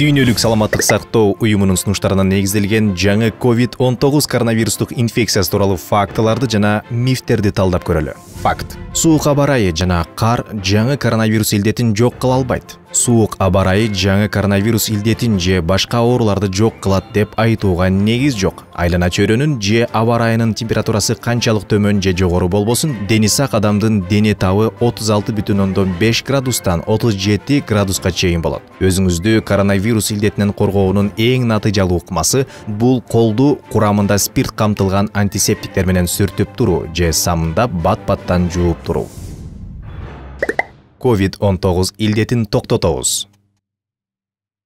дүйнөлүк саламаттык сактоо уюмунун сунуштарына негизделген жаңы covid 19 коронавирустук инфекциясы тууралуу фактыларды жана мифтерди талдап көрөлү. Факт. Суук аба ырайы жана кар жаңы коронавирус илдетин жок кыла албайт суук аба ырайы жаңы коронавирус илдетин же башка ооруларды жок кылат деп айтууга негиз жок айлана чөйрөнүн же аба ырайынын температурасы канчалык төмөн же жогору болбосун дени сак адамдын дене табы отуз алты бүтүн ондон беш градустан отуз жети градуска чейин болот. Өзүңүздү коронавирус илдетинен коргоонун эң натыйжалуу ыкмасы бул колду курамында спирт камтылган антисептиктер менен сүртүп туруу же самындап бат баттан жууп туруу covid 19 илдетин токтотобуз.